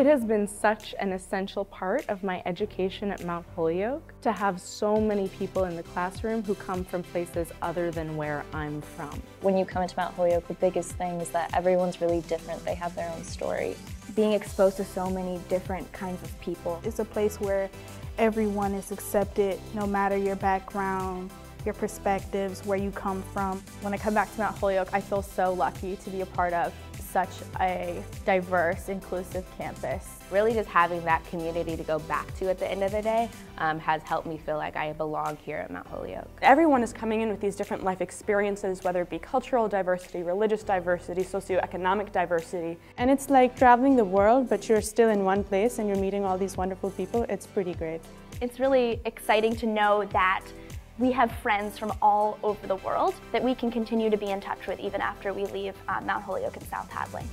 It has been such an essential part of my education at Mount Holyoke to have so many people in the classroom who come from places other than where I'm from. When you come into Mount Holyoke, the biggest thing is that everyone's really different. They have their own story. Being exposed to so many different kinds of people. It's a place where everyone is accepted no matter your background, your perspectives, where you come from. When I come back to Mount Holyoke, I feel so lucky to be a part of such a diverse, inclusive campus. Really just having that community to go back to at the end of the day um, has helped me feel like I belong here at Mount Holyoke. Everyone is coming in with these different life experiences, whether it be cultural diversity, religious diversity, socioeconomic diversity. And it's like traveling the world, but you're still in one place and you're meeting all these wonderful people. It's pretty great. It's really exciting to know that we have friends from all over the world that we can continue to be in touch with even after we leave uh, Mount Holyoke and South Hadley.